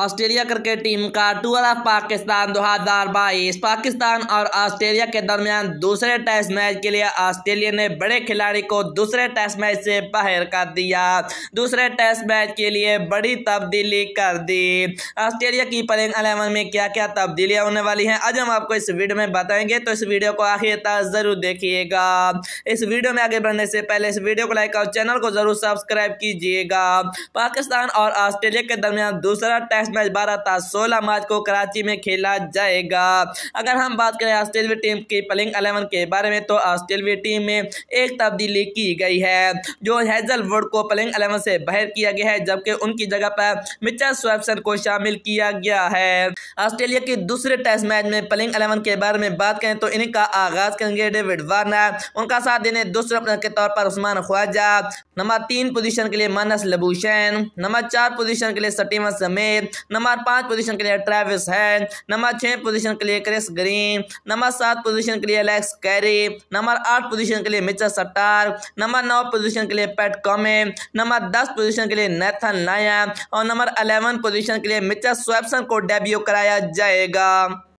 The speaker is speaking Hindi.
ऑस्ट्रेलिया क्रिकेट टीम का टूर ऑफ़ पाकिस्तान 2022 पाकिस्तान और ऑस्ट्रेलिया के दरमियान दूसरे टेस्ट मैच के लिए ऑस्ट्रेलिया ने बड़े खिलाड़ी को दूसरे टेस्ट मैच से बाहर कर दिया। दूसरे टेस्ट मैच के लिए बड़ी तब्दीली कर दी। ऑस्ट्रेलिया की प्लेइंग अलेवन में क्या क्या तब्दीलियाँ होने वाली हैं, आज हम आपको इस वीडियो में बताएँगे तो इस वीडियो को आखिर तक ज़रूर देखिएगा। इस वीडियो में आगे बढ़ने से पहले इस वीडियो को लाइक और चैनल को ज़रूर सब्सक्राइब कीजिएगा। पाकिस्तान और ऑस्ट्रेलिया के दरमियान दूसरा टेस्ट मैच बारह था सोलह मार्च को कराची में खेला जाएगा। अगर हम बात करें ऑस्ट्रेलिया टीम की प्लेइंग अलेवन के बारे में तो ऑस्ट्रेलिया टीम में एक तब्दीली की गई है, जो हैजल वुड को प्लेइंग अलेवन से बाहर किया गया है, जबकि उनकी जगह पर मिचल स्वेप्सन को शामिल किया गया है। ऑस्ट्रेलिया के दूसरे टेस्ट मैच में प्लेइंग अलेवन के बारे में बात करें तो इनका आगाज़ करेंगे डेविड वार्नर। उनका साथ देने दूसरे के तौर पर उस्मान ख्वाजा। नंबर तीन पोजीशन के लिए मानस लबूशैन। नंबर चार पोजीशन के लिए सटीमा समेत। नंबर पाँच पोजीशन के लिए ट्रेविस है नंबर छः पोजीशन के लिए क्रिस ग्रीन नंबर सात पोजीशन के लिए एलेक्स कैरी नंबर आठ पोजीशन के लिए मिचर सट्टार नंबर नौ पोजीशन के लिए पैट कॉमे नंबर दस पोजीशन के लिए नेथन लाया और नंबर अलेवन पोजीशन के लिए मिचर स्वैप्सन को डेब्यू कराया जाएगा।